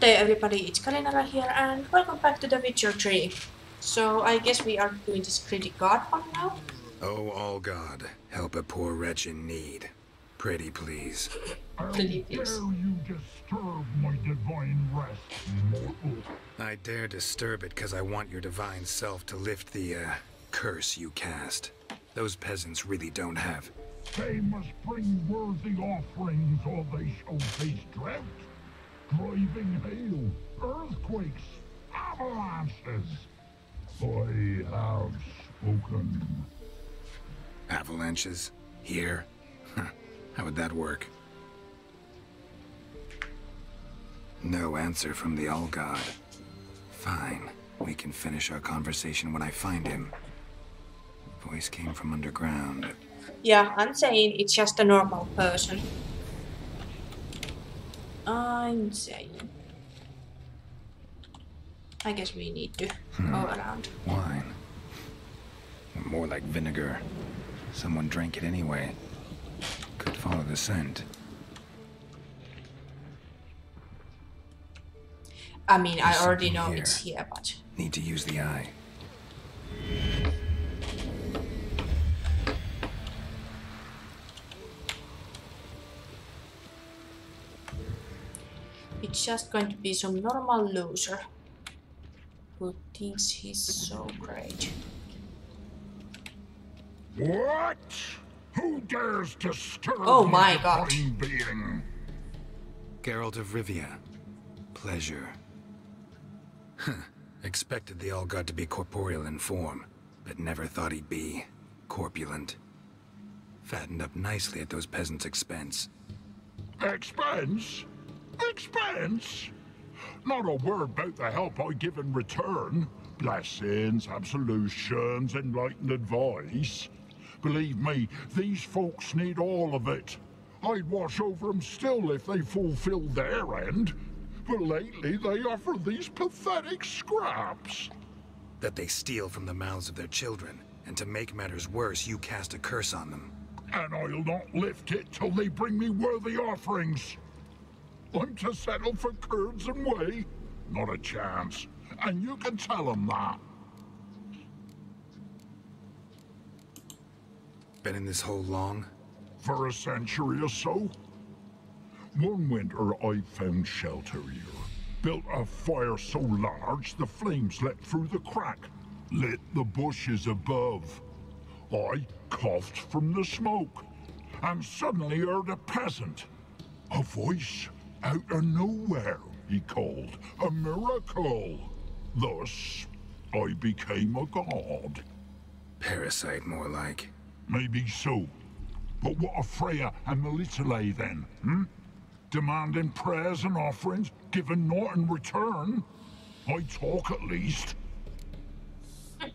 Good day everybody, it's Karinara here and welcome back to the Witcher 3. So I guess we are doing this pretty god one now? Oh, all God, help a poor wretch in need. Pretty please. Pretty please. How dare you disturb my divine rest, mortal? I dare disturb it because I want your divine self to lift the, uh, curse you cast. Those peasants really don't have. They must bring worthy offerings or they shall face drought, driving hail, earthquakes, avalanches. I have spoken. Avalanches? Here? How would that work? No answer from the All God. Fine. We can finish our conversation when I find him. Voice came from underground. Yeah, I'm saying it's just a normal person. I'm saying. I guess we need to go hmm. around. Wine. More like vinegar. Someone drank it anyway. Could follow the scent. I mean, I already know here. it's here, but... Need to use the eye. It's just going to be some normal loser who thinks he's so great. What? Who dares disturb Oh my God. divine being? Geralt of Rivia. Pleasure. Expected the All God to be corporeal in form, but never thought he'd be corpulent. Fattened up nicely at those peasants' expense. Expense? Expense? Not a word about the help I give in return. Blessings, absolutions, enlightened advice. Believe me, these folks need all of it. I'd watch over them still if they fulfilled their end. But lately they offer these pathetic scraps. That they steal from the mouths of their children, and to make matters worse, you cast a curse on them. And I'll not lift it till they bring me worthy offerings. I'm to settle for curds and whey? Not a chance. And you can tell them that. Been in this hole long? For a century or so. One winter I found shelter here. Built a fire so large the flames leapt through the crack. Lit the bushes above. I coughed from the smoke. And suddenly heard a peasant. A voice out of nowhere, he called. A miracle. Thus, I became a god. Parasite, more like. Maybe so. But what of Freya and Melitele then, hmm? Demanding prayers and offerings, giving naught in return? I talk at least.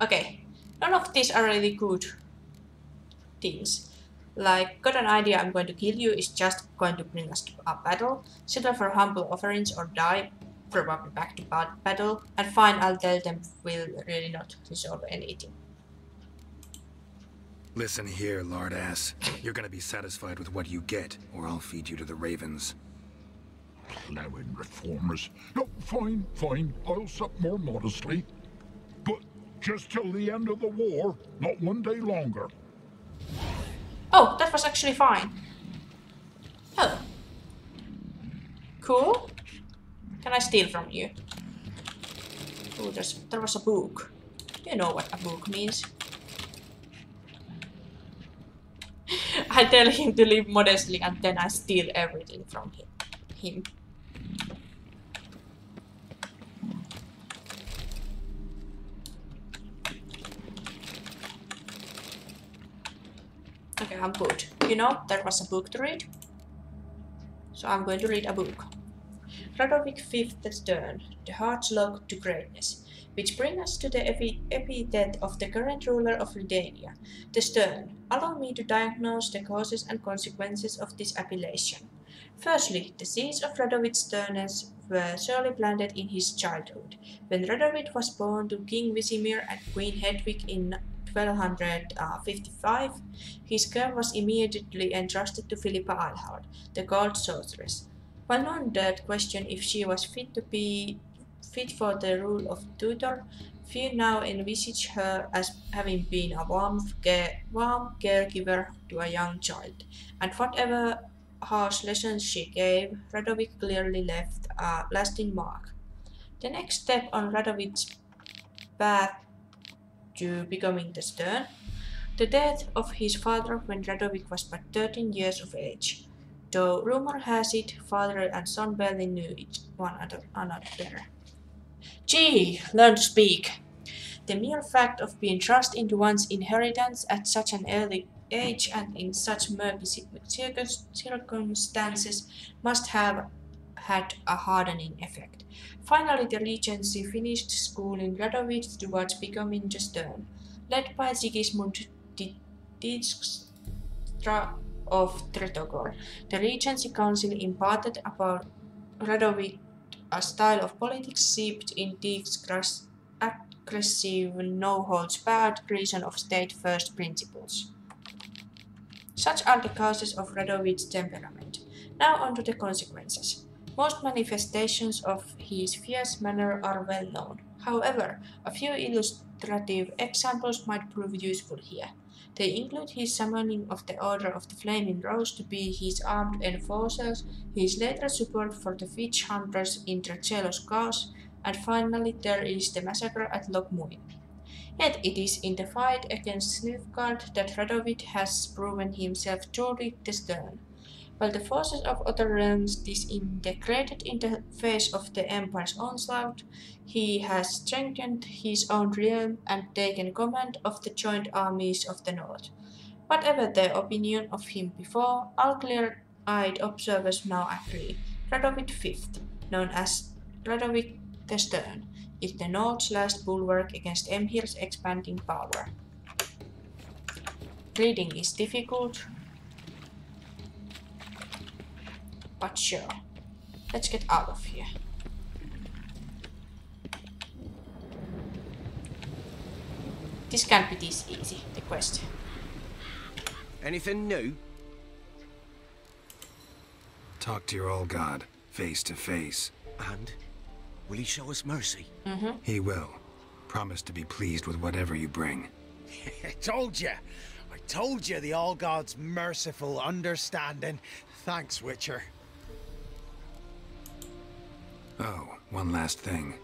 Okay, none of these are really good things. Like, got an idea I'm going to kill you is just going to bring us to a battle, settle for humble offerings or die, probably back to bat battle, and fine, I'll tell them we'll really not resolve anything. Listen here, lard ass. You're gonna be satisfied with what you get, or I'll feed you to the ravens. Plowing reformers. No, fine, fine. I'll sup more modestly. But just till the end of the war, not one day longer. Oh, that was actually fine. Oh. Cool. Can I steal from you? Oh, there was a book. You know what a book means. I tell him to live modestly and then I steal everything from him. him. Okay, I'm good. You know, there was a book to read. So I'm going to read a book. Radovid Fifth Stern, The Heart's Log to Greatness, which brings us to the epi epithet of the current ruler of Redania, the Stern. Allow me to diagnose the causes and consequences of this appellation. Firstly, the seeds of Radovid's sternness were surely planted in his childhood, when Radovid was born to King Vizimir and Queen Hedwig in 1255, his care was immediately entrusted to Philippa Eilhart, the gold sorceress. When one dared question if she was fit to be fit for the role of tutor, few now envisage her as having been a warm, care, warm caregiver to a young child, and whatever harsh lessons she gave, Radovid clearly left a lasting mark. The next step on Radovid's path to becoming the Stern, the death of his father when Radovid was but 13 years of age. Though rumor has it, father and son barely knew each one another. Gee, learn to speak. The mere fact of being thrust into one's inheritance at such an early age and in such murky circumstances must have had a hardening effect. Finally, the Regency finished school in Radovid towards becoming Stern, led by Sigismund Dijkstra of Tretogor. The Regency Council imparted upon Radovid a style of politics seeped in Dijkstra's aggressive, no-holds-barred reason of state-first principles. Such are the causes of Radovid's temperament. Now on to the consequences. Most manifestations of his fierce manner are well known. However, a few illustrative examples might prove useful here. They include his summoning of the Order of the Flaming Rose to be his armed enforcers, his later support for the witch hunters in Dracello's cause, and finally there is the massacre at Loc Muinne. Yet it is in the fight against Nilfgaard that Radovid has proven himself truly the stern. While the forces of other realms disintegrated in the face of the Empire's onslaught, he has strengthened his own realm and taken command of the joint armies of the North. Whatever their opinion of him before, all clear-eyed observers now agree. Radovid V, known as Radovid the Stern, is the North's last bulwark against Emhyr's expanding power. Reading is difficult, but sure. Let's get out of here. This can't be this easy, the quest. Anything new? Talk to your old god, face to face. And? Will he show us mercy? Mm -hmm. He will. Promise to be pleased with whatever you bring. I told you. I told you the All God's merciful understanding. Thanks, Witcher. Oh, one last thing.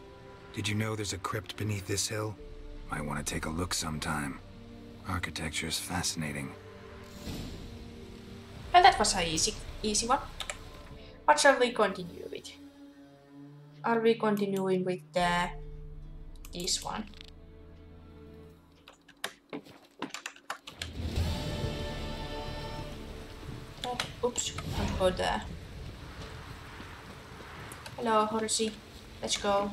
Did you know there's a crypt beneath this hill? Might want to take a look sometime. Architecture is fascinating. Well, that was a easy, easy one. What shall we continue with? Are we continuing with the this one? Oh, oops, can't go there. Hello, Horsey. Let's go.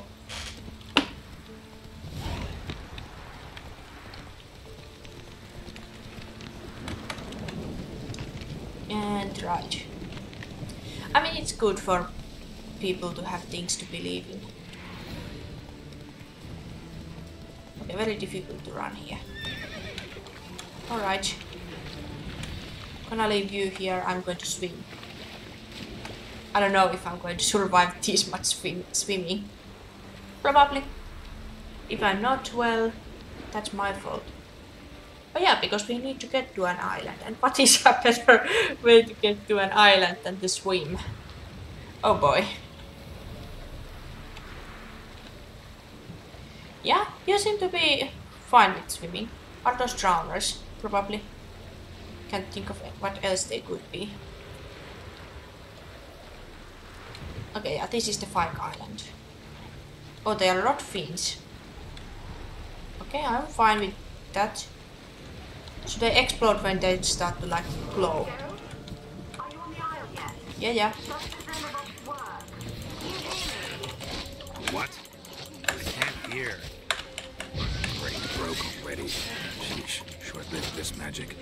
And right. I mean, it's good for people to have things to believe in. Okay, very difficult to run here. Alright. Gonna leave you here, I'm going to swim. I don't know if I'm going to survive this much swim swimming. Probably. If I'm not, well, that's my fault. Oh yeah, because we need to get to an island. And what is a better way to get to an island than to swim? Oh boy. Yeah, you seem to be fine with swimming. Are those drowners? Probably. Can't think of what else they could be. Okay, yeah, this is the Fyke Island. Oh, they are not fins. Okay, I'm fine with that. So they explode when they start to like glow. Yeah, yeah. What? I can't hear. Brain broke already. Sheesh. Short-lived this magic.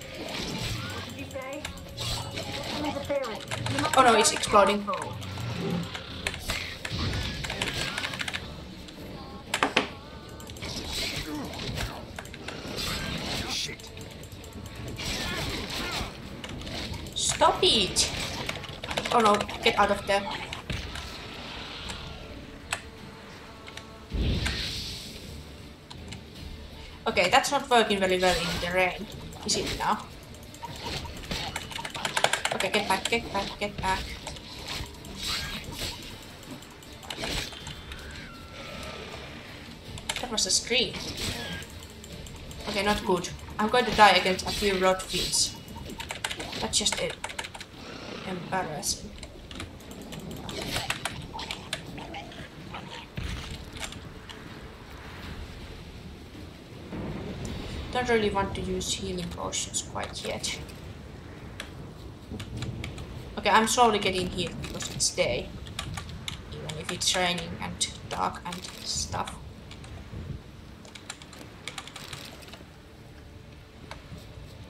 Oh no, it's exploding. Stop it! Oh no, get out of there. Okay, that's not working very well in the rain. Is it now? Okay, get back, get back, get back. That was a scream. Okay, not good. I'm going to die against a few rotfiends. That's just it. Embarrassing. Don't really want to use healing potions quite yet. Okay, I'm slowly getting healed because it's day. Even if it's raining and dark and stuff.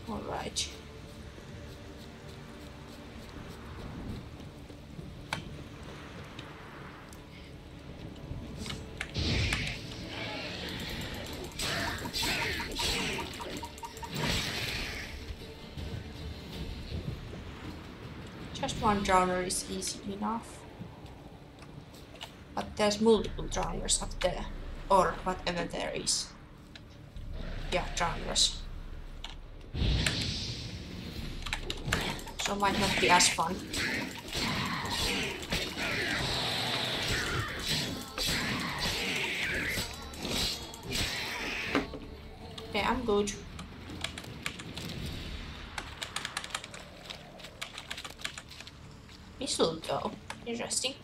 Alright. Just one genre is easy enough. But there's multiple genres up there. Or whatever there is. Yeah, genres. So might not be as fun. Okay, I'm good. Interesting.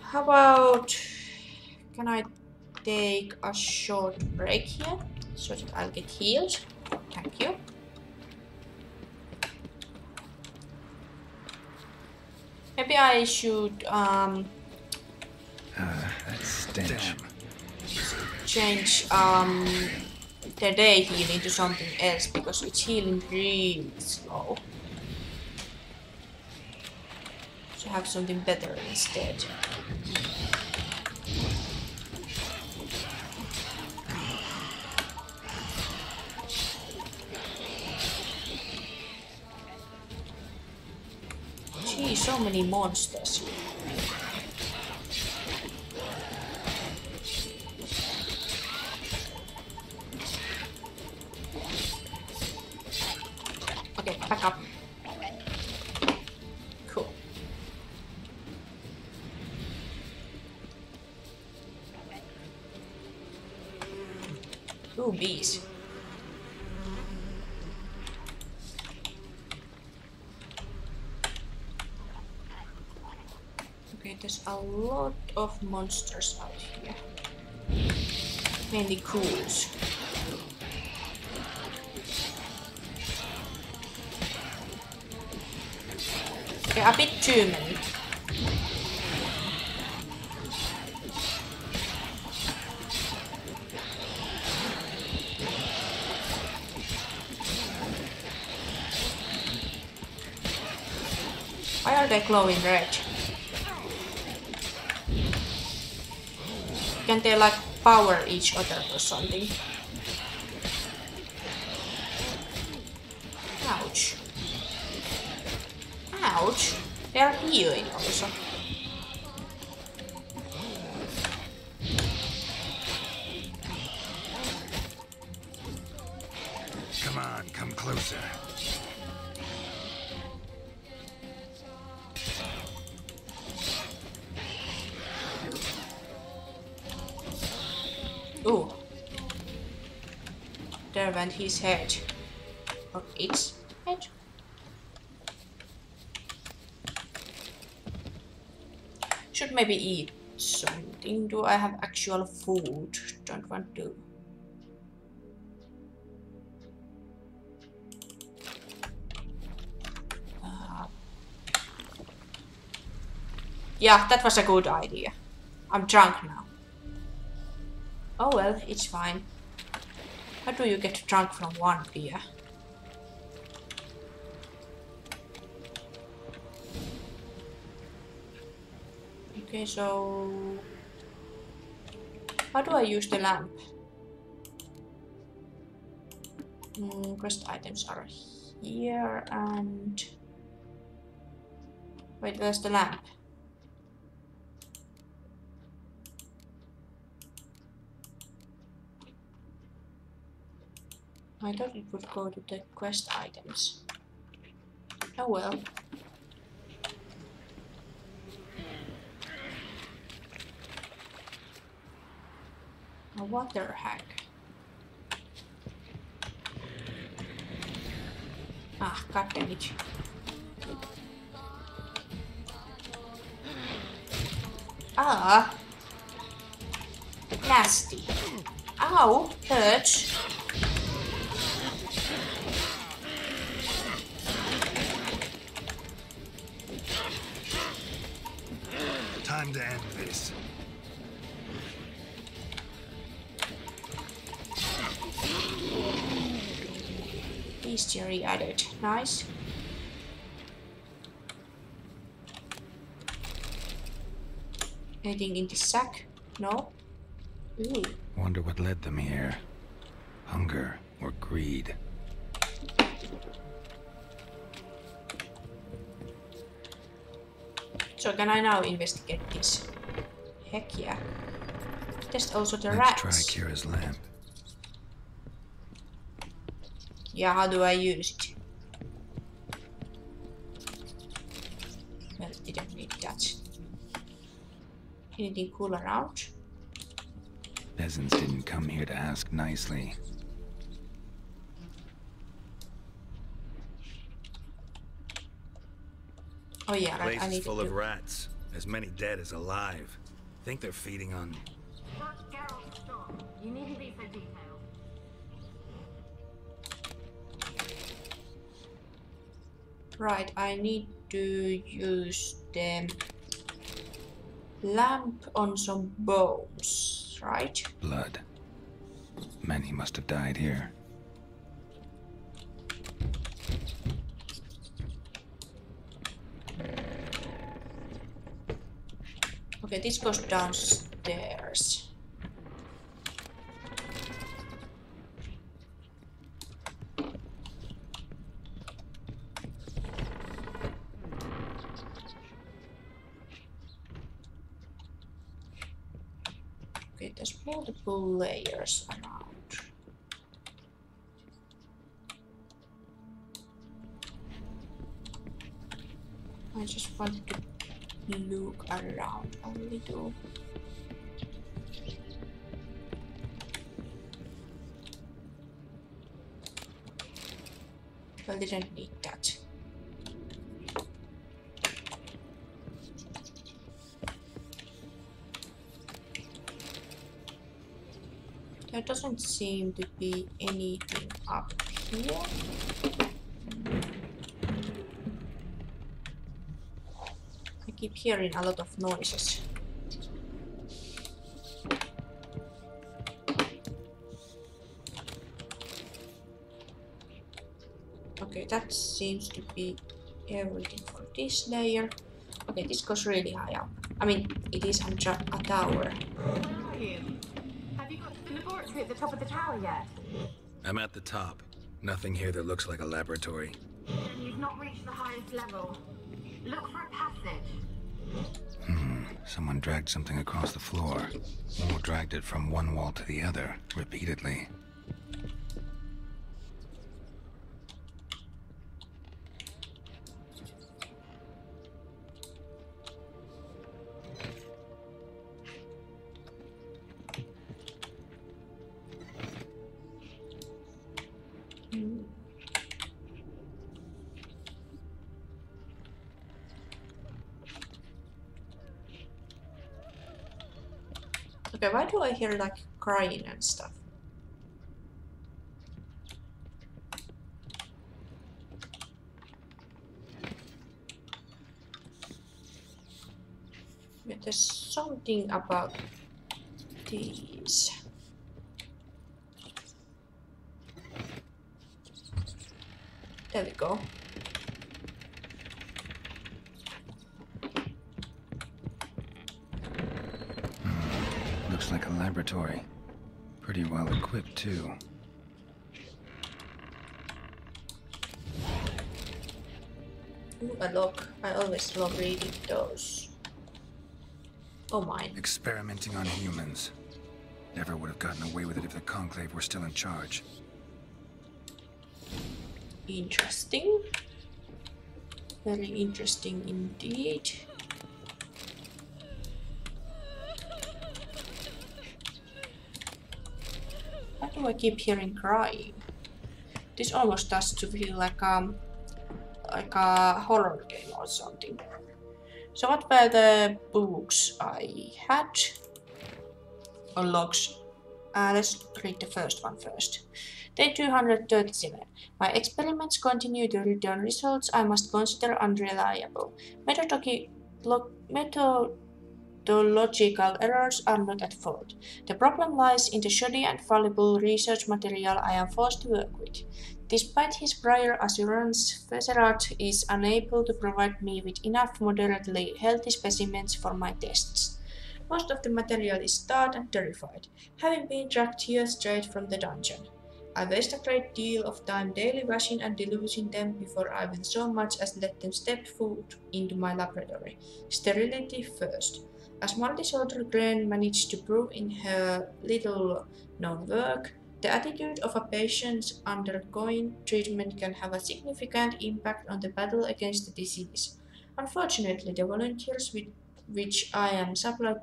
How about... Can I take a short break here? So that I'll get healed. Thank you. Maybe I should um, stench. change um, the day healing to something else because it's healing really slow. So have something better instead. Gee, so many monsters. Bees. Okay, there's a lot of monsters out here. Mainly ghouls. Okay, a bit too many. Why are they glowing red? Can they like power each other or something? Ouch. Ouch. They are healing his head. Or its head. Should maybe eat something. Do I have actual food? Don't want to. Yeah, that was a good idea. I'm drunk now. Oh well, it's fine. How do you get drunk from one beer? Okay, so... How do I use the lamp? Mm, quest items are here and... Wait, where's the lamp? I thought it would go to the quest items. Oh well. A water hack. Ah, god damn it. Ah. Nasty. Ow, hurts. Time to end this. Bestiary added. Nice. Anything in the sack? No? Ooh. Wonder what led them here. Hunger or greed. So can I now investigate this? Heck yeah. Test also the Let's rats. try Keira's lamp. Yeah, how do I use it? Well, didn't need that. Anything cool around? Peasants didn't come here to ask nicely. Oh yeah, right, Place I is need full to of rats. As many dead as alive. Think they're feeding on... That's Geralt stop. You needn't be so detailed. Right, I need to use the lamp on some bones, right? Blood. Many must have died here. Okay, this goes downstairs. Okay, there's multiple layers around. I just wanted to around a little. Well, didn't need that. There doesn't seem to be anything up here. I keep hearing a lot of noises. Okay, that seems to be everything for this layer. Okay, this goes really high up. I mean, it is a, a tower. Where are you? Have you got to the laboratory at the top of the tower yet? I'm at the top. Nothing here that looks like a laboratory. Then you've not reached the highest level. Look for a passage. Someone dragged something across the floor. Or dragged it from one wall to the other, repeatedly. Okay, why do I hear like crying and stuff? There's something about these. There we go. Laboratory. Pretty well equipped, too. Ooh, a log. I always love reading those. Oh mine. Experimenting on humans. Never would have gotten away with it if the Conclave were still in charge. Interesting. Very interesting indeed. Why do I keep hearing crying? This almost starts to feel like a, like a horror game or something. So what were the books I had? Or logs? Uh, let's read the first one first. Day 237. My experiments continue to return results I must consider unreliable. Methodologi methodological errors are not at fault. The problem lies in the shoddy and fallible research material I am forced to work with. Despite his prior assurance, Vserad is unable to provide me with enough moderately healthy specimens for my tests. Most of the material is starred and terrified, having been dragged here straight from the dungeon. I waste a great deal of time daily washing and delusing them before I will so much as let them step foot into my laboratory. Sterility first. As Marti Sodergren managed to prove in her little known work, the attitude of a patient undergoing treatment can have a significant impact on the battle against the disease. Unfortunately, the volunteers with which I am supplied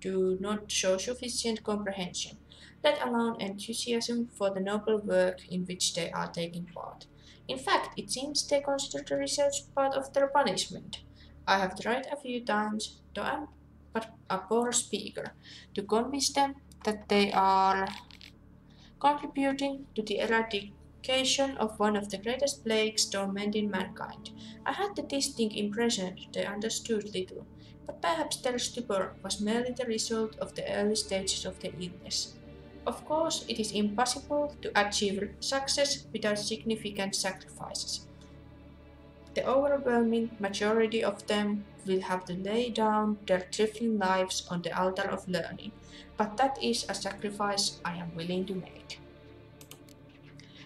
do not show sufficient comprehension let alone enthusiasm for the noble work in which they are taking part. In fact, it seems they consider the research part of their punishment. I have tried a few times, though I'm a poor speaker, to convince them that they are contributing to the eradication of one of the greatest plagues tormenting mankind. I had the distinct impression they understood little, but perhaps their stupor was merely the result of the early stages of the illness. Of course, it is impossible to achieve success without significant sacrifices. The overwhelming majority of them will have to lay down their trifling lives on the altar of learning, but that is a sacrifice I am willing to make.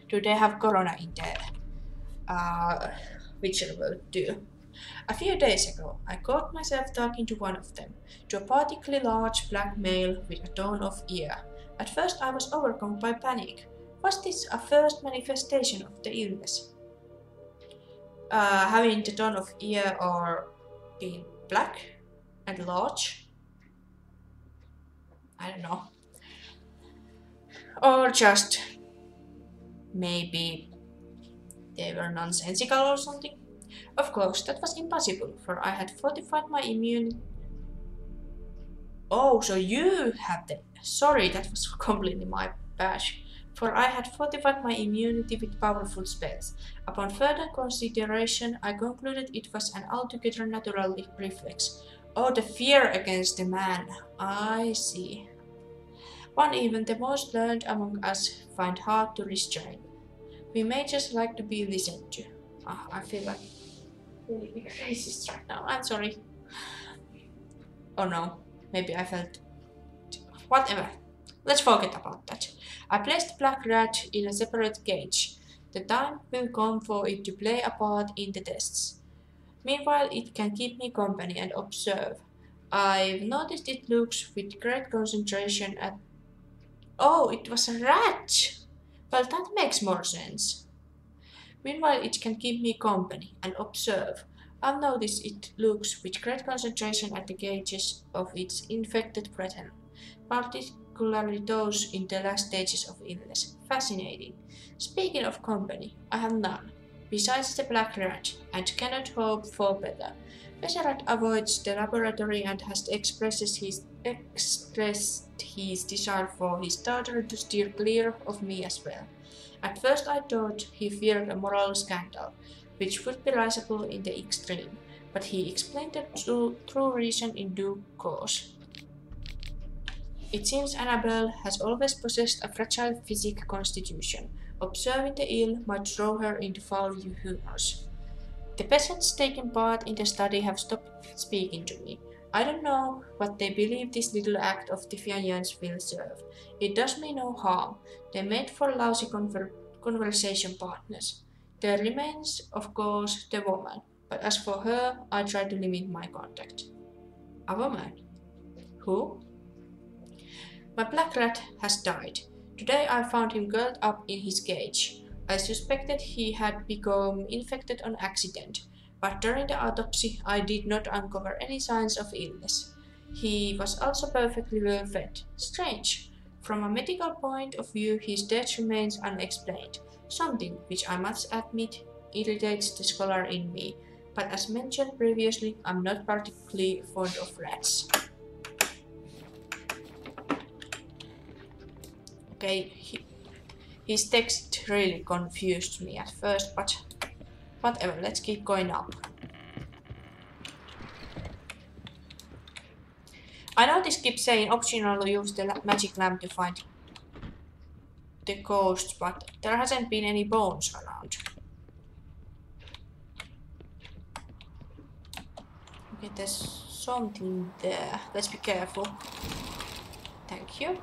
Do they have corona in there? Uh, Witcher will do. A few days ago, I caught myself talking to one of them, to a particularly large black male with a tone of ear at first I was overcome by panic. Was this a first manifestation of the illness? Uh, having the tone of ear or being black and large? I don't know. Or just maybe they were nonsensical or something. Of course, that was impossible, for I had fortified my immune. Oh, so you have the Sorry, that was completely my bad, for I had fortified my immunity with powerful spells. Upon further consideration, I concluded it was an altogether natural reflex. Oh, the fear against the man. I see. One even the most learned among us find hard to restrain. We may just like to be listened to. Oh, I feel like really racist right now. I'm sorry. Oh no, maybe I felt Whatever. Let's forget about that. I placed Black Rat in a separate cage. The time will come for it to play a part in the tests. Meanwhile, it can keep me company and observe. I've noticed it looks with great concentration at... Oh, it was a rat! Well, that makes more sense. Meanwhile, it can keep me company and observe. I've noticed it looks with great concentration at the cages of its infected brethren particularly those in the last stages of illness. Fascinating. Speaking of company, I have none, besides the black rat, and cannot hope for better. Vserad avoids the laboratory and has expressed his, expressed his desire for his daughter to steer clear of me as well. At first I thought he feared a moral scandal, which would be risible in the extreme, but he explained the true, true reason in due course. It seems Annabelle has always possessed a fragile physique constitution. Observing the ill might throw her into foul humors. The peasants taking part in the study have stopped speaking to me. I don't know what they believe this little act of defiance will serve. It does me no harm. They made for lousy conver conversation partners. There remains, of course, the woman. But as for her, I try to limit my contact. A woman. Who? My black rat has died. Today I found him curled up in his cage. I suspected he had become infected on accident, but during the autopsy I did not uncover any signs of illness. He was also perfectly well fed. Strange. From a medical point of view, his death remains unexplained, something which I must admit irritates the scholar in me. But as mentioned previously, I'm not particularly fond of rats. Okay, he, his text really confused me at first, but whatever, let's keep going up. I know this keeps saying optional use the magic lamp to find the ghost, but there hasn't been any bones around. Okay, there's something there. Let's be careful. Thank you.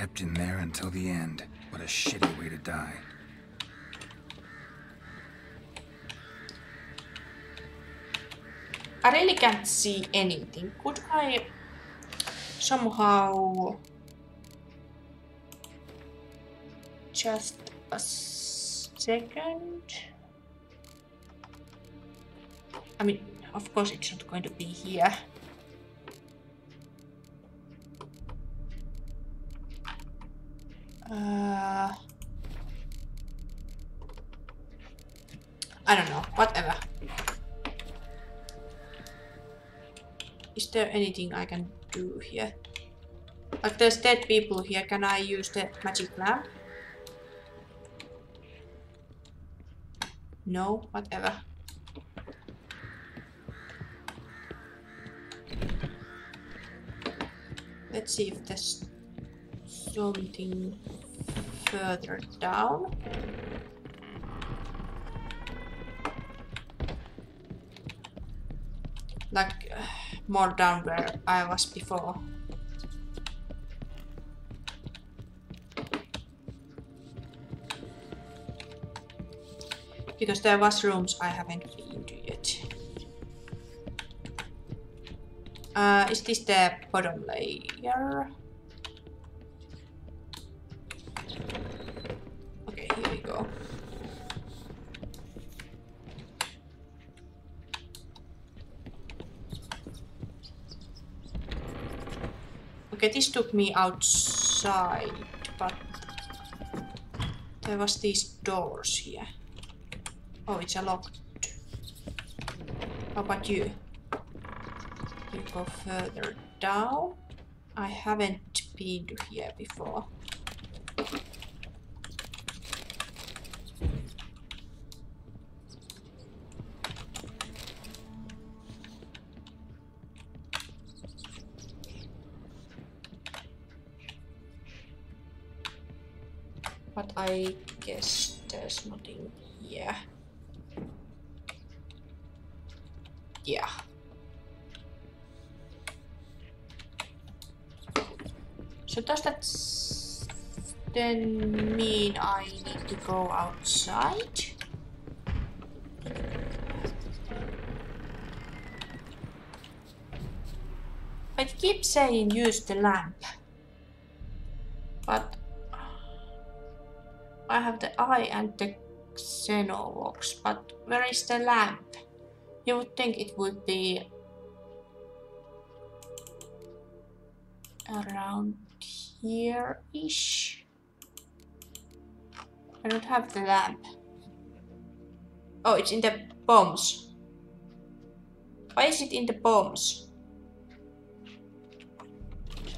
Kept in there until the end. What a shitty way to die. I really can't see anything. Could I somehow just a second? I mean, of course it's not going to be here. Uh, I don't know, whatever. Is there anything I can do here? Like there's dead people here, can I use the magic lamp? No, whatever. Let's see if there's something further down. Like uh, more down where I was before. Because there was rooms I haven't been to yet. Uh, is this the bottom layer? Okay, here we go. Okay, this took me outside, but there was these doors here. Oh, it's a locked. How about you? You go further down. I haven't been here before. But I guess there's nothing here. Yeah. So does that then mean I need to go outside? I keep saying use the lamp. And the Xenovox, but where is the lamp? You would think it would be around here-ish. I don't have the lamp. Oh, it's in the bombs. Why is it in the bombs?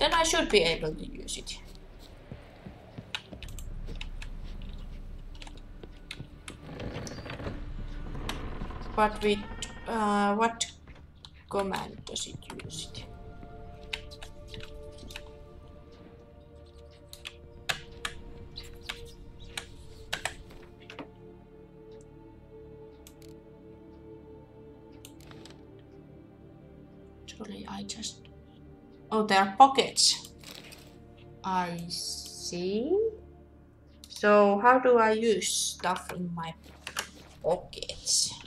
Then I should be able to use it. But with uh, what command does it use it? I just... Oh, there are pockets. I see. So how do I use stuff in my pockets?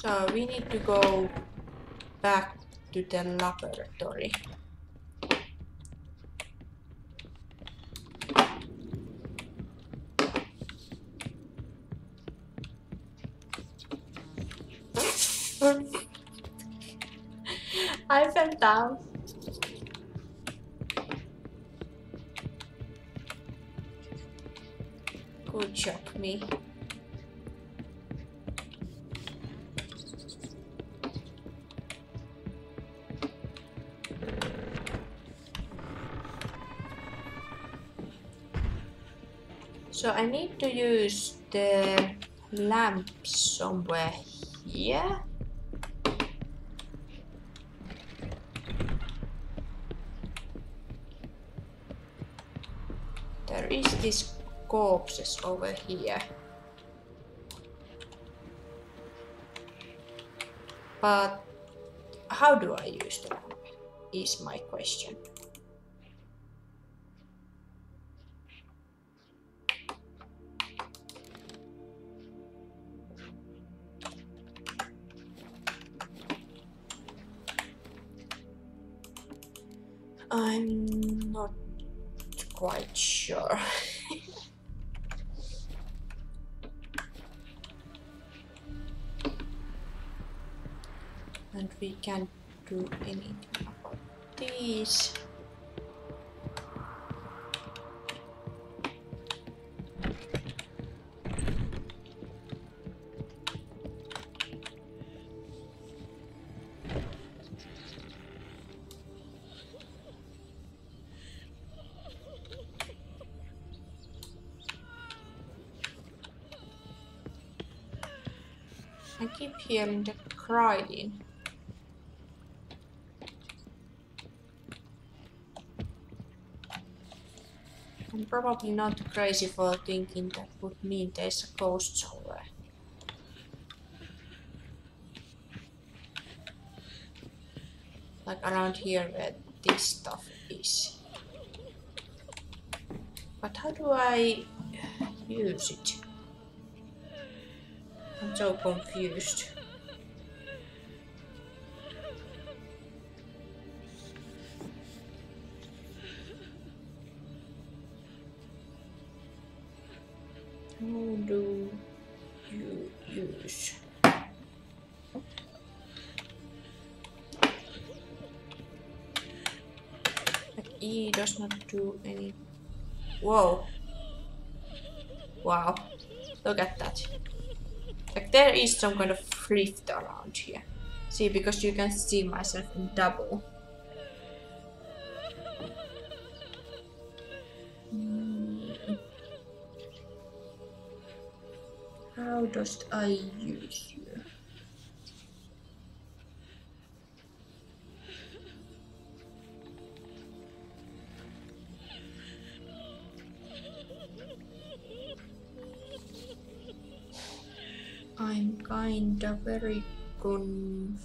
So we need to go back to the laboratory. I fell down. Good job, me. So I need to use the lamp somewhere here. There is this corpses over here. But how do I use the lamp is my question. I'm not quite sure. and we can't do anything about these. Hearing the crying. I'm probably not crazy for thinking that would mean there's a ghost somewhere. Like around here where this stuff is. But how do I use it? I'm so confused. Do any. Whoa. Wow. Look at that. Like there is some kind of rift around here. See, because you can see myself in double. Hmm. How does I use you? I'm kinda very confused.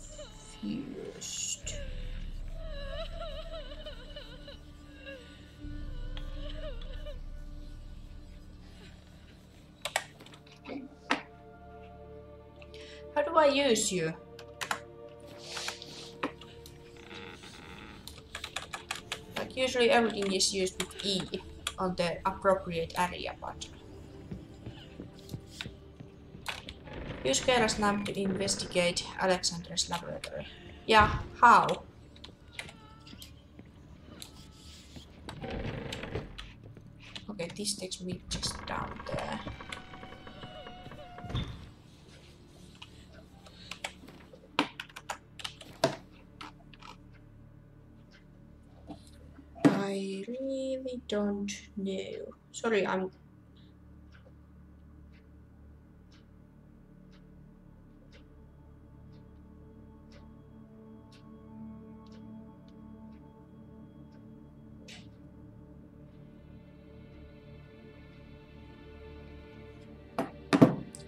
How do I use you? Like usually everything is used with E on the appropriate area, but Use Keira's lamp to investigate Alexander's laboratory. Yeah, how? Okay, this takes me just down there. I really don't know. Sorry, I'm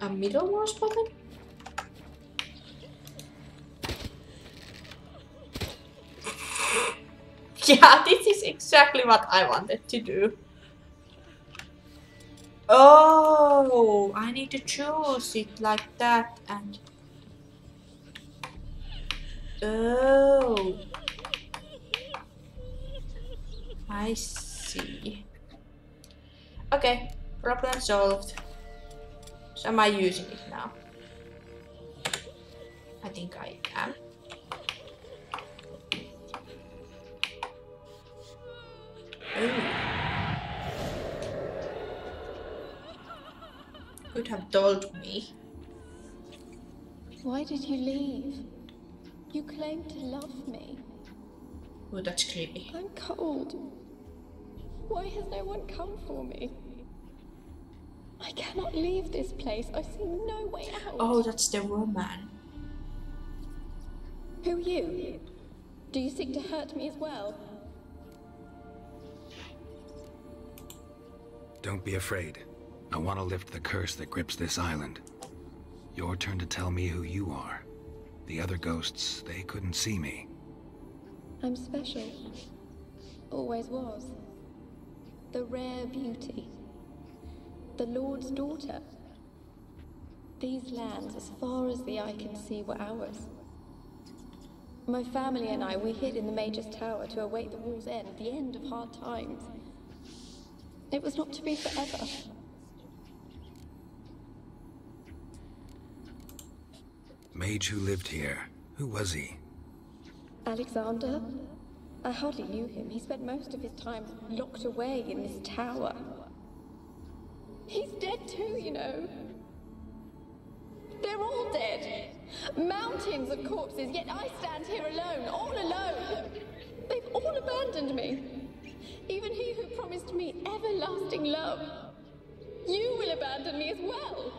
a middle mouse button. yeah, this is exactly what I wanted to do. Oh, I need to choose it like that and... Oh. I see. Okay, problem solved. Am I using it now? I think I am. Could have told me. Why did you leave? You claimed to love me. Oh, that's creepy. I'm cold. Why has no one come for me? I cannot leave this place. I see no way out. Oh, that's the woman. Who are you? Do you seek to hurt me as well? Don't be afraid. I want to lift the curse that grips this island. Your turn to tell me who you are. The other ghosts, they couldn't see me. I'm special. Always was. The rare beauty. The Lord's daughter. These lands, as far as the eye can see, were ours. My family and I, we hid in the Major's Tower to await the war's end, the end of hard times. It was not to be forever. Mage who lived here. Who was he? Alexander? I hardly knew him. He spent most of his time locked away in this tower. He's dead too, you know. They're all dead. Mountains of corpses, yet I stand here alone, all alone. They've all abandoned me. Even he who promised me everlasting love. You will abandon me as well.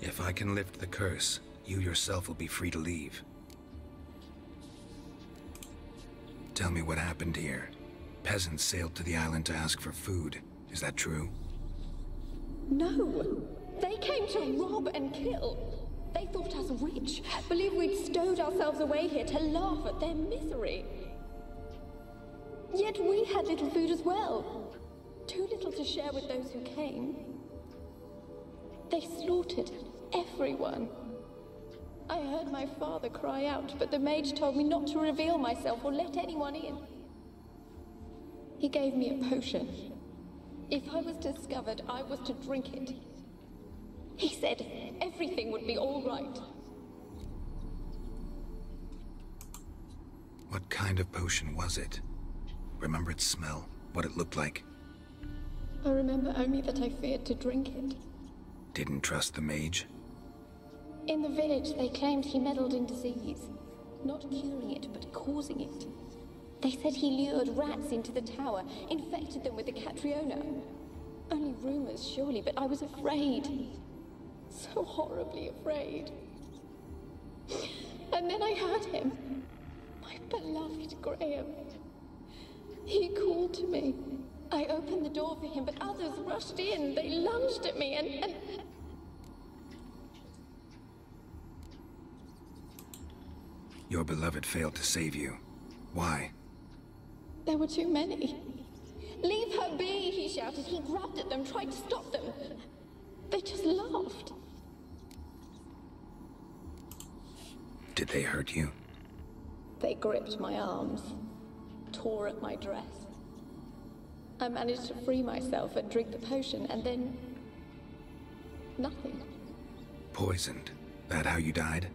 If I can lift the curse, you yourself will be free to leave. Tell me what happened here. Peasants sailed to the island to ask for food. Is that true? No. They came to rob and kill. They thought us rich, believed we'd stowed ourselves away here to laugh at their misery. Yet we had little food as well. Too little to share with those who came. They slaughtered everyone. I heard my father cry out, but the mage told me not to reveal myself or let anyone in. He gave me a potion. If I was discovered, I was to drink it. He said everything would be all right. What kind of potion was it? Remember its smell? What it looked like? I remember only that I feared to drink it. Didn't trust the mage? In the village, they claimed he meddled in disease. Not curing it, but causing it. They said he lured rats into the tower, infected them with the Catriona. Only rumors, surely, but I was afraid. So horribly afraid. And then I heard him. My beloved Graham. He called to me. I opened the door for him, but others rushed in. They lunged at me and, and Your beloved failed to save you. Why? There were too many. Leave her be, he shouted. He grabbed at them, tried to stop them. They just laughed. Did they hurt you? They gripped my arms, tore at my dress. I managed to free myself and drink the potion, and then. nothing. Poisoned. That how you died?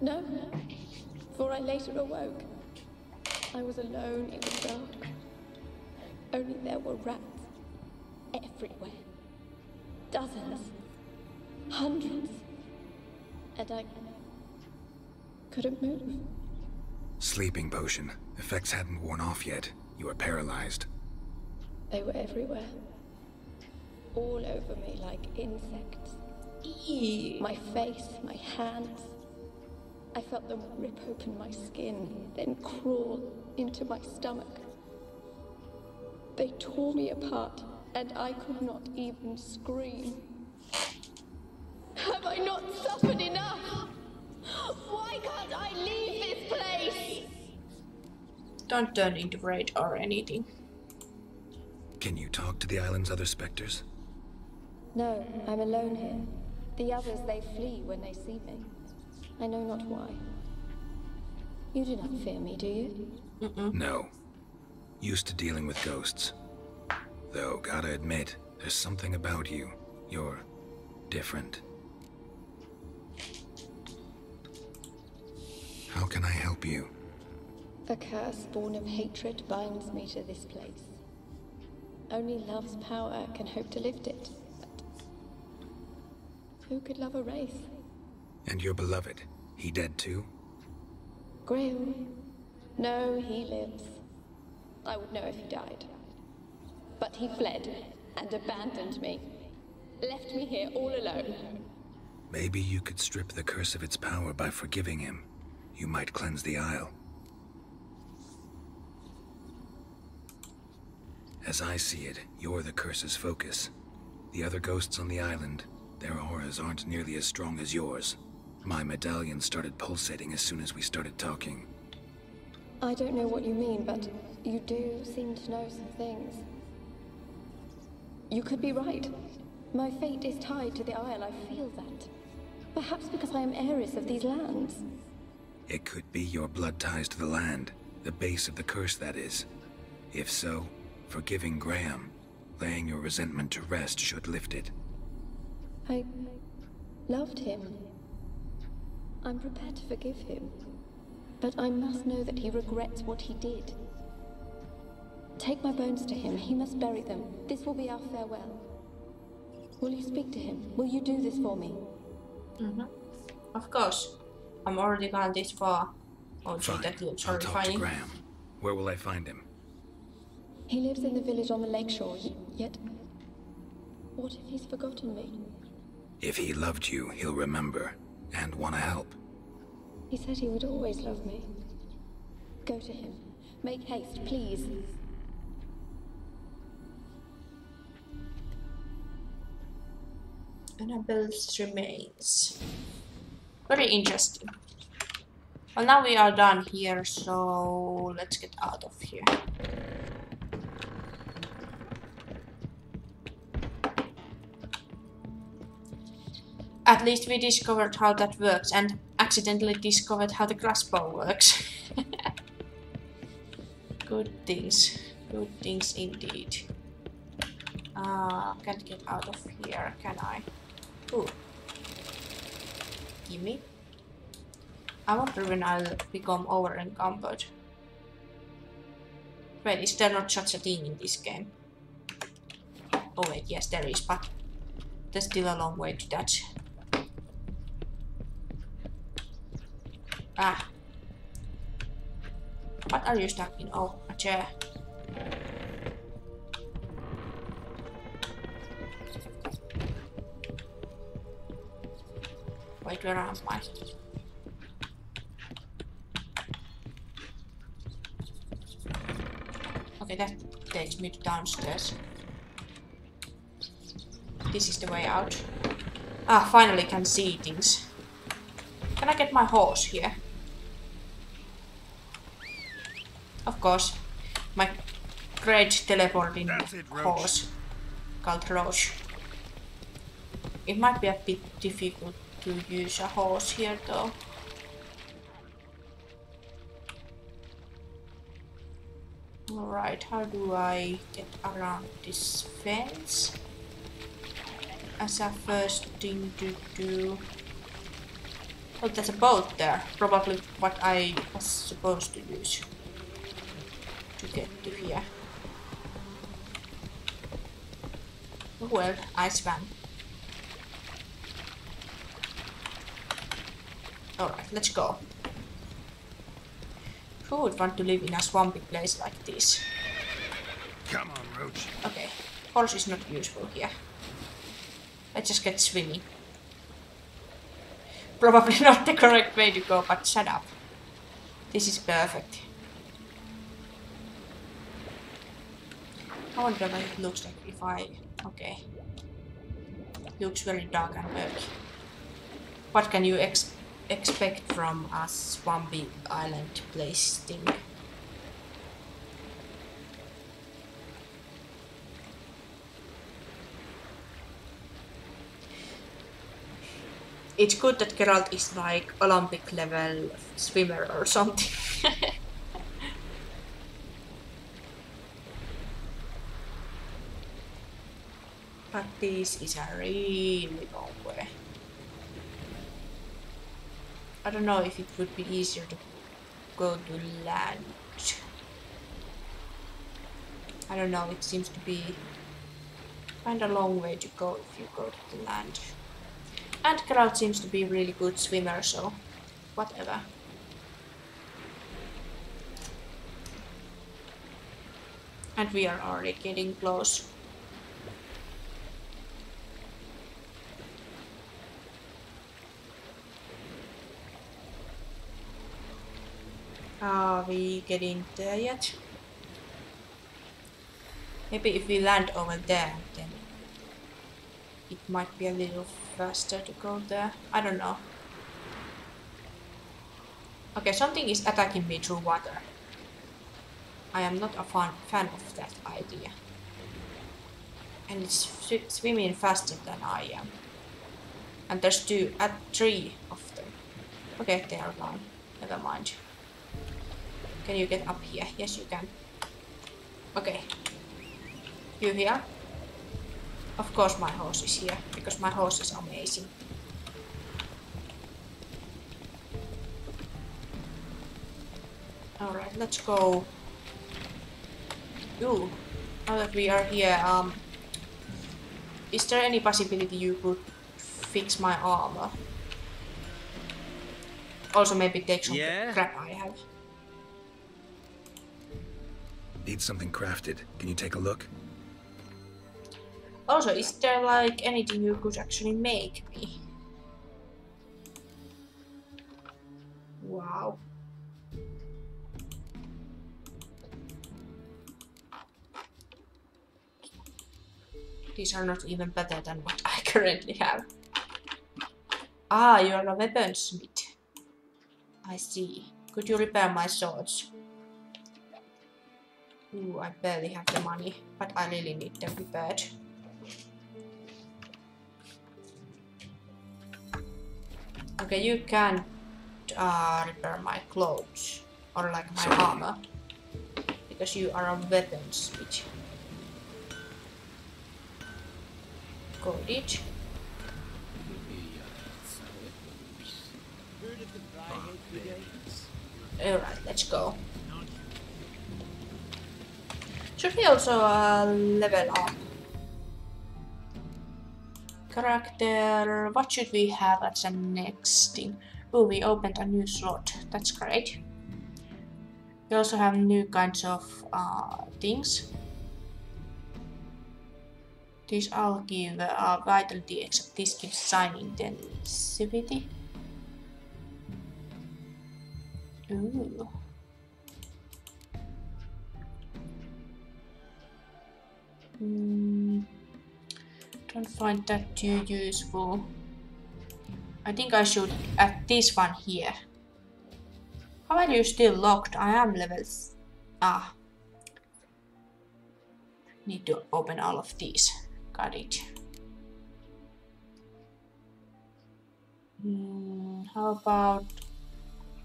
No, for I later awoke. I was alone in the dark. Only there were rats everywhere. Dozens. Hundreds. And I couldn't move. Sleeping potion. Effects hadn't worn off yet. You were paralyzed. They were everywhere. All over me like insects. Eee. My face, my hands. I felt them rip open my skin, then crawl into my stomach. They tore me apart, and I could not even scream. Have I not suffered enough? Why can't I leave this place? Don't turn into rage or anything. Can you talk to the island's other specters? No, I'm alone here. The others, they flee when they see me. I know not why. You do not fear me, do you? No. Used to dealing with ghosts. Though, gotta admit, there's something about you. You're different. How can I help you? A curse born of hatred binds me to this place. Only love's power can hope to lift it. But who could love a race? And your beloved, he dead too? Graham? No, he lives. I would know if he died. But he fled and abandoned me. Left me here all alone. Maybe you could strip the curse of its power by forgiving him. You might cleanse the Isle. As I see it, you're the curse's focus. The other ghosts on the island, their auras aren't nearly as strong as yours. My medallion started pulsating as soon as we started talking. I don't know what you mean, but you do seem to know some things. You could be right. My fate is tied to the Isle, I feel that. Perhaps because I am heiress of these lands. It could be your blood ties to the land, the base of the curse, that is. If so, forgiving Graham, laying your resentment to rest should lift it. I loved him. I'm prepared to forgive him. But I must know that he regrets what he did. Take my bones to him. He must bury them. This will be our farewell. Will you speak to him? Will you do this for me? Mm-hmm. Of course. I'm already gone this far. Oh gee, Fine. that looks I'll talk to. Graham. Where will I find him? He lives in the village on the lakeshore, y- yet... What if he's forgotten me? If he loved you, he'll remember and want to help. He said he would always love me. Go to him. Make haste, please. Annabelle's remains. Very interesting. Well, now we are done here, so let's get out of here. At least we discovered how that works and accidentally discovered how the crossbow works. Good things. Good things indeed. Ah, can't get out of here, can I? Ooh. Gimme. I wonder when I'll become over encumbered. Wait, is there not such a thing in this game? Oh wait, yes there is, but there's still a long way to that. Ah. What are you stuck in? Oh, a chair. Wait, where am I? Okay, that takes me to downstairs. This is the way out. Ah, finally can see things. Can I get my horse here? Of course. My great teleporting it, horse called Roach. It might be a bit difficult to use a horse here though. Alright, how do I get around this fence? As a first thing to do. Oh, there's a boat there. Probably what I was supposed to use to get to here. Oh well, I swam. Alright, let's go. Who would want to live in a swampy place like this? Come on, Roach. Okay, horse is not useful here. Let's just get swimming. Probably not the correct way to go, but shut up. This is perfect. I wonder what it looks like if I... Okay. Looks very dark and murky. What can you ex expect from a swampy island place thing? It's good that Geralt is like Olympic level swimmer or something. this is a really long way. I don't know if it would be easier to go to land. I don't know, it seems to be kind of long way to go if you go to the land. And Geralt seems to be a really good swimmer, so whatever. And we are already getting close. Are we getting there yet? Maybe if we land over there, then it might be a little faster to go there. I don't know. Okay, something is attacking me through water. I am not a fan, fan of that idea. And it's swimming faster than I am. And there's two, at three of them. Okay, they are gone. Never mind. Can you get up here? Yes, you can. Okay. You here? Of course my horse is here, because my horse is amazing. Alright, let's go. Ooh, now that we are here, um, is there any possibility you could fix my armor? Also maybe take some yeah. crap I have. Need something crafted. Can you take a look? Also, is there like anything you could actually make me? Wow. These are not even better than what I currently have. Ah, you are a weaponsmith. I see. Could you repair my swords? Ooh, I barely have the money, but I really need them repaired. Okay, you can uh, repair my clothes or like my armor because you are a weaponsmith. Codage. Alright, let's go. Should we also uh, level up? Character, what should we have as a next thing? Oh, we opened a new slot. That's great. We also have new kinds of uh, things. These all give uh, vitality, except this gives sign intensivity. Ooh. Mm, don't find that too useful. I think I should add this one here. How are you still locked? I am levels. Ah. Need to open all of these. Got it. Mm, how about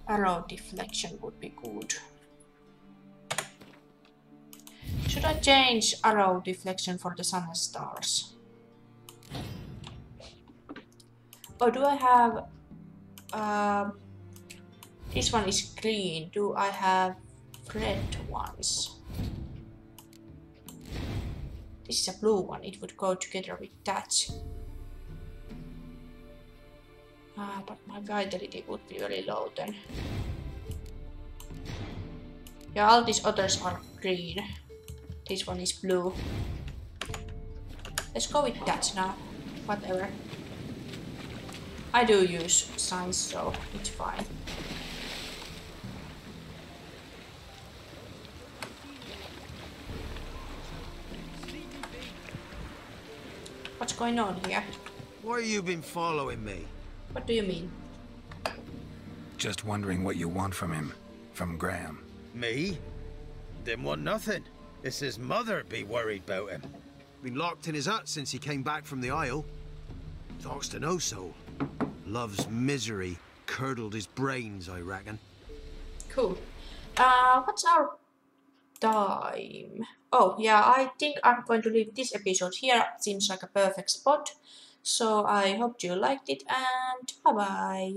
arrow deflection would be good. Should I change arrow deflection for the sun and stars? Or do I have... Uh, this one is green. Do I have red ones? This is a blue one. It would go together with that. Ah, but my vitality would be very low then. Yeah, all these others are green. This one is blue. Let's go with that now. Whatever. I do use signs, so it's fine. What's going on here? Why you been following me? What do you mean? Just wondering what you want from him. From Graham. Me? Didn't want nothing. It's his mother be worried about him. Been locked in his hut since he came back from the Isle. Talks to no soul. Love's misery curdled his brains, I reckon. Cool. Uh, what's our time? Oh, yeah, I think I'm going to leave this episode here. Seems like a perfect spot. So I hope you liked it and bye bye.